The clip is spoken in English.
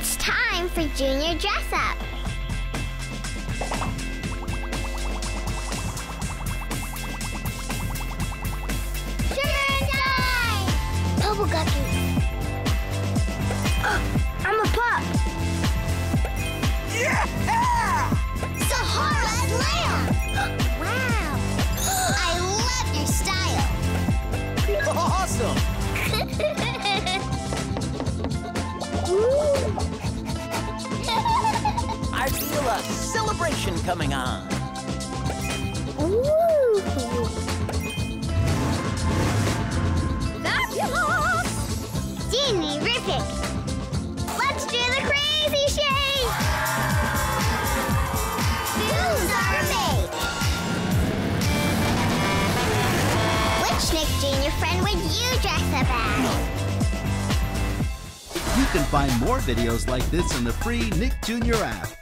It's time for Junior Dress Up. Sugar and Dye! Bubble Guppy. Oh, I'm a pup. Yeah! Sahara's lamb. Wow. I love your style. Awesome! a celebration coming on. Ooh. Fabulous! Genie Rippic. Let's do the crazy shake. Booms are made. Which Nick Jr. friend would you dress up as? You can find more videos like this in the free Nick Jr. app.